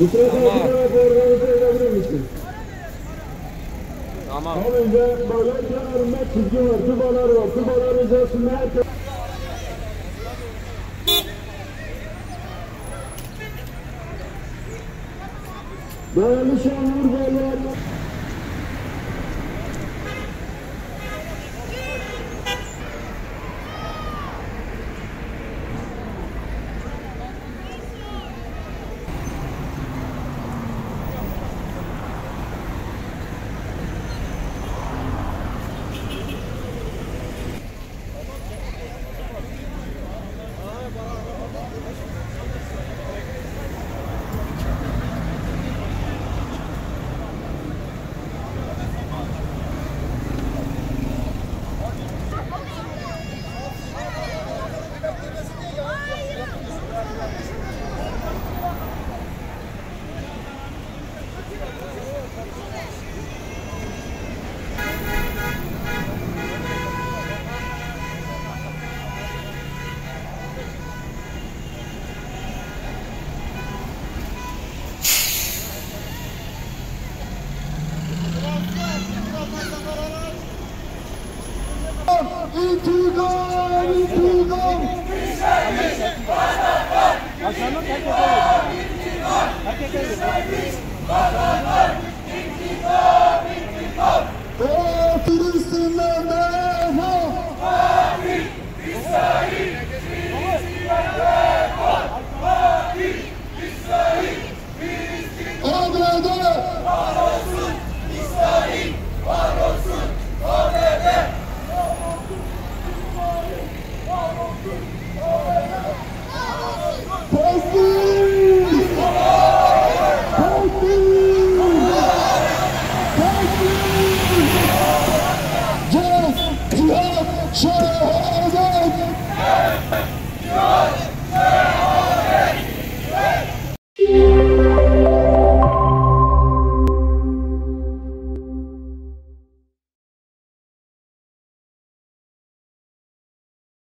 Bu sırada Tamam. bir tarafa organize edebilir misin? Tamam. Önce böyle kenarında çizgi var, tubalar var. Tubalar üzerinde herkes... Değerli Şanlıurfalılar, Ichigo Nikki! Show